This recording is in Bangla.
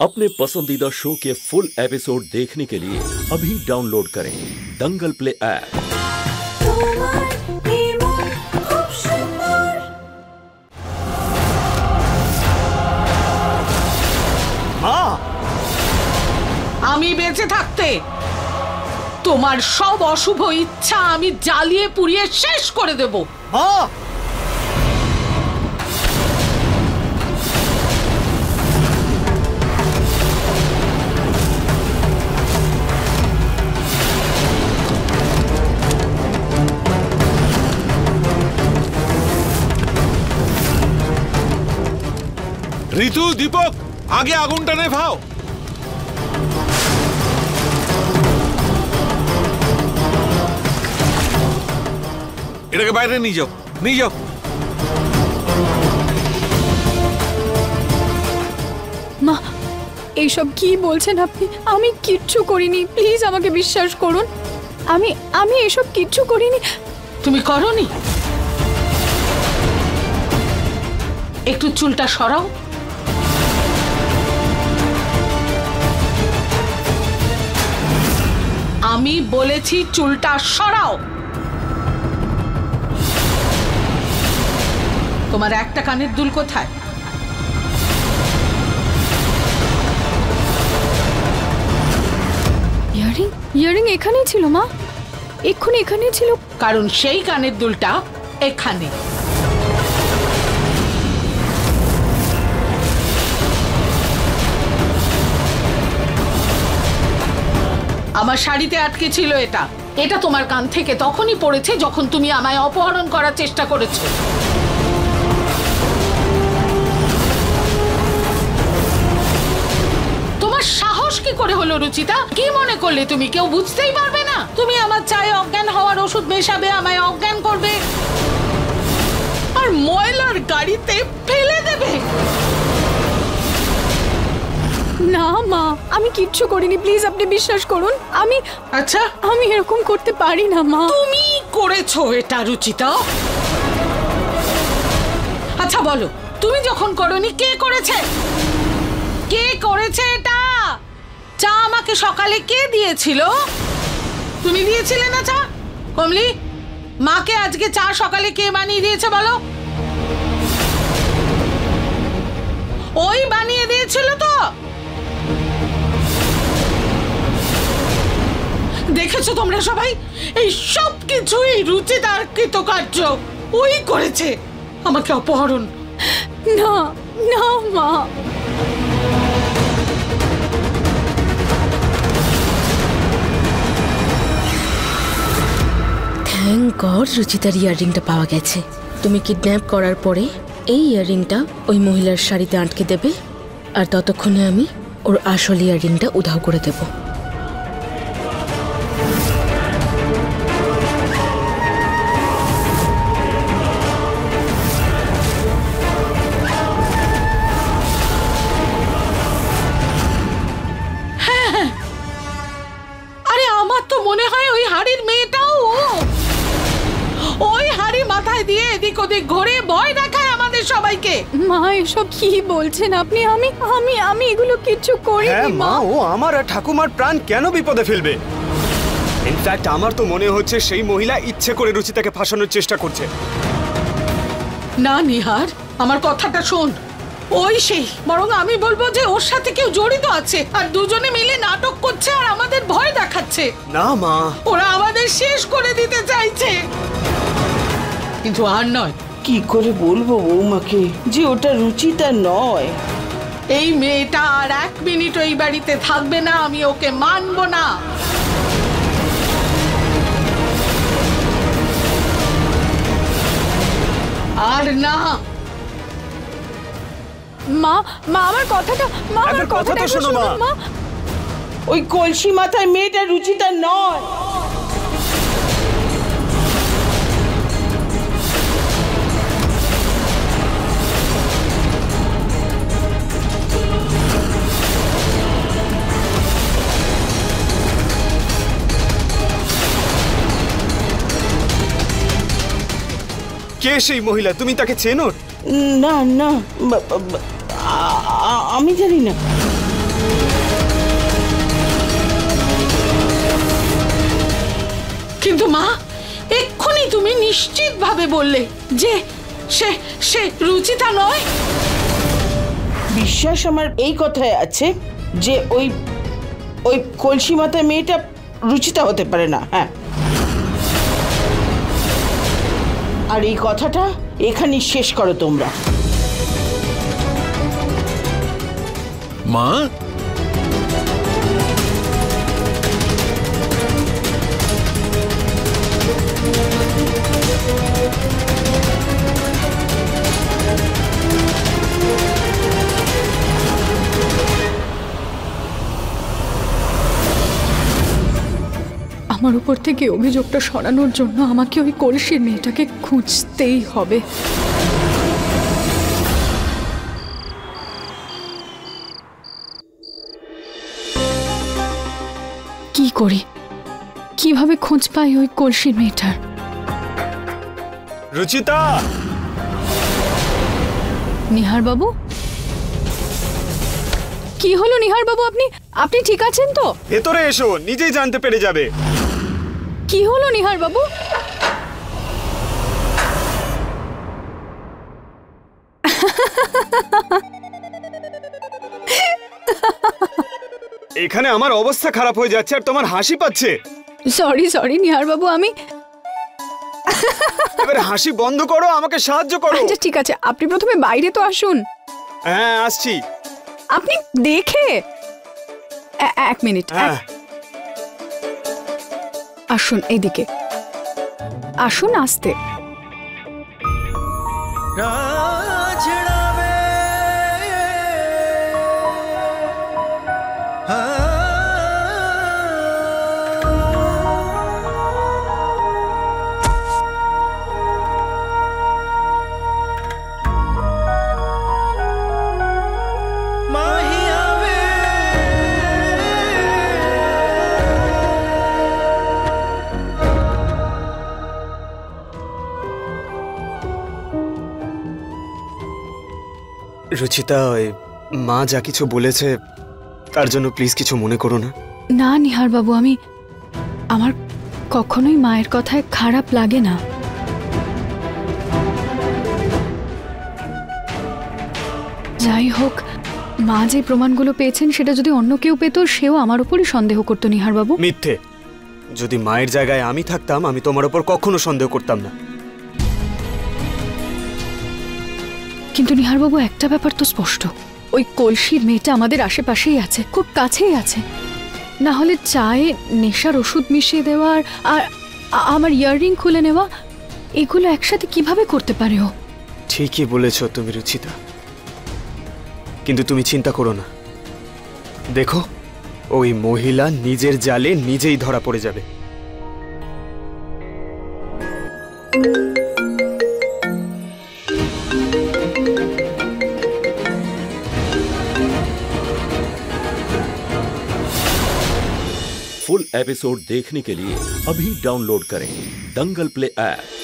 अपने पसंदीदा शो के फुल एपिसोड देखने के लिए अभी डाउनलोड करें दंगल प्ले ऐप তোমার নির্মল খুব সুন্দর মা আমি বেঁচে থাকতে তোমার সব অশুভ ইচ্ছা আমি জ্বালিয়ে পুড়িয়ে শেষ করে দেব মা ঋতু দীপক আগে আগুনটা নেভাও। এটাকে বাইরে নিয়ে যাও নিয়ে যাও। মা এইসব কি বলছেন আপনি? আমি কিচ্ছু করিনি প্লিজ আমাকে বিশ্বাস করুন। আমি আমি এসব কিচ্ছু করিনি। তুমি করনি? একটু চুলটা সরাও। আমি বলেছি চুলটা সরাও। তোমার একটা কানের দুল কোথায়? ইয়ারিং ইয়ারিং এখানেই ছিল মা। এক্ষুনি এখানেই ছিল। কারণ সেই কানের দুলটা এখানে। আমার শাড়িতে আটকে ছিল এটা। এটা তোমার কান থেকে তখনই পড়েছে যখন তুমি আমায় অপহরণ করার চেষ্টা করেছ। তোমার সাহস কি করে হলো, রুচিতা? কি মনে করলে তুমি? কেউ বুঝতেই পারবে না। তুমি আমার অজ্ঞান হওয়ার ওষুধ মেশাবে, আমায় অজ্ঞান করবে। আর ময়লার গাড়িতে মা আমি কিচ্ছু করিনি প্লিজ আপনি বিশ্বাস করুন। আমি আচ্ছা। আমি এরকম করতে পারি না মা। তুমি করেছ এটা রুচিতা। আচ্ছা বলো তুমি যখন করনি কে করেছে? কে করেছে এটা? চা আমাকে সকালে কে দিয়েছিল? তুমি দিয়েছিলে না চা? কমলি মাকে আজকে চা সকালে কে বানিয়ে দিয়েছে বলো? ওই বানিয়ে দিয়েছিল দেখেছ তোমরা সবাই? এই সব কিছুই রুচিতার কৃতকার্য। ওই করেছে। আমাকে অপহরণ। না না মা। থ্যাংক গড রুচিতার ইয়াররিংটা পাওয়া গেছে। তুমি কিডন্যাপ করার পরে এই ইয়াররিংটা ওই মহিলার শাড়িতে আটকে দেবে আর ততক্ষণে আমি ওর আসল ইয়াররিংটা উধাও করে দেব। আমার তো মনে হয় ওই হাড়ির মেয়েটাও। ও ওই হাড়ি মাথায় দিয়ে এদিক ওদিক ঘুরে ভয় দেখায় আমাদের সবাইকে। মা এসব কি বলছেন আপনি? আমি আমি আমি এগুলো কিচ্ছু হ্যাঁ করিনি মা। মা ও আমার আর ঠাকুমার প্রাণ কেন বিপদে ফেলবে? ইনফ্যাক্ট আমার তো মনে হচ্ছে সেই মহিলা ইচ্ছে করে রুচিতাকে ফাঁসানোর চেষ্টা করছে। না নিহার আমার কথাটা শোন। ওই সেই বরং আমি বলব যে ওর সাথে কেউ জড়িত আছে আর দুজনে মিলে নাটক করছে আর আমাদের ভয় দেখাচ্ছে। না মা। ওরা আমাদের শেষ করে দিতে চাইছে। কিন্তু আর নয়। কি করে বলব বৌমাকে? যে ওটা রুচিতা নয়। এই মেয়েটা আর এক মিনিট এই বাড়িতে থাকবে না আমি ওকে মানবো না। আর না মা মা আমার কথাটা মা আমার কথাটা তো শোনো, মা। ওই কলসি মাথায় মেয়েটা রুচিতা নয়। কে সেই মহিলা? তুমি তাকে চেনো? না না আমি জানি না। কিন্তু মা এক্ষুনি তুমি নিশ্চিতভাবে বললে যে সে সে রুচিতা নয়। বিশ্বাস আমার এই কথায় আছে যে ওই ওই কলসি মাথায় মেয়েটা রুচিতা হতে পারে না হ্যাঁ। আর এই কথাটা এখানেই শেষ করো তোমরা। মা? আমার উপর থেকে অভিযোগটা সরানোর জন্য আমাকে ওই কলসির মেয়েটাকে খুঁজতেই হবে। কি করি? কীভাবে খোঁজ পাই ওই কলসির মেয়েটার? রুচিতা! নিহার বাবু কি হলো নিহার বাবু আপনি? আপনি ঠিক আছেন তো? ভেতরে এসো নিজেই জানতে পেরে যাবে। কি হলো নিহার বাবু এখানে আমার অবস্থা খারাপ হয়ে যাচ্ছে আর তোমার হাসি পাচ্ছে। সরি সরি নিহার বাবু আমি এবার হাসি বন্ধ করো আমাকে সাহায্য করো। আচ্ছা ঠিক আছে আপনি প্রথমে বাইরে তো আসুন। হ্যাঁ আসছি। আপনি দেখে এক মিনিট হ্যাঁ। আসুন এইদিকে। আসুন আসতে। রুচিতা ওই মা যা কিছু বলেছে তার জন্য প্লিজ কিছু মনে করো না। না নিহার বাবু আমি আমার কখনোই মায়ের কথায় খারাপ লাগে না। যাই হোক মা যে প্রমাণগুলো পেয়েছেন সেটা যদি অন্য কেউ পেত সেও আমার উপরই সন্দেহ করতো নিহার বাবু। মিথ্যে। যদি মায়ের জায়গায় আমি থাকতাম আমি তোমার উপর কখনো সন্দেহ করতাম না। কিন্তু নিহারবাবু, একটা ব্যাপার তো স্পষ্ট। ওই কলসির মেয়েটা আমাদের আশেপাশেই আছে, খুব কাছেই আছে। না হলে চায়ে নেশার ওষুধ মিশিয়ে দেওয়ার আর আমার ইয়াররিং খুলে নেওয়া, এগুলো একসাথে কীভাবে করতে পারে ও? ঠিকই বলেছ তুমি, রুচিতা। কিন্তু তুমি চিন্তা করো না। দেখো, ওই মহিলা নিজের জালে নিজেই ধরা পড়ে যাবে। फुल एपिसोड देखने के लिए अभी डाउनलोड करें दंगल प्ले ऐप।